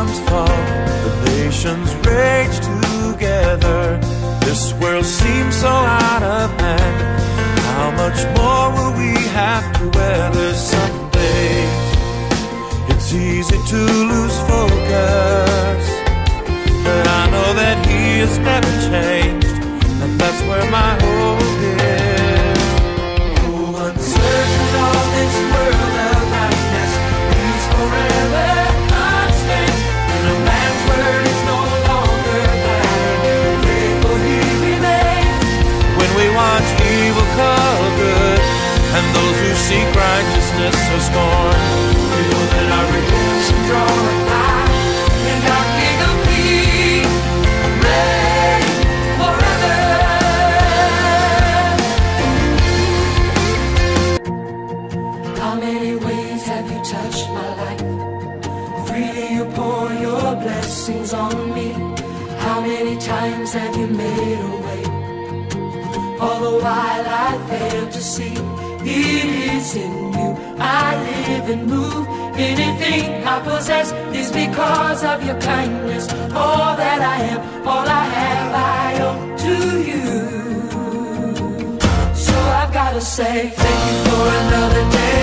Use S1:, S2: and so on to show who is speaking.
S1: kingdoms fall, the nations rage together. This world seems so out of hand. How much more will we have to weather some days? It's easy to lose focus, but I know that He has never changed, are scorned, we know that our redemption draweth nigh, and our King of Peace reigns forever.
S2: How many ways have you touched my life? Freely you pour your blessings on me. How many times have you made a way? All the while I fail to see it is in you I live and move. Anything I possess is because of your kindness. All that I am, all I have, I owe to you. So I've gotta say thank you for another day.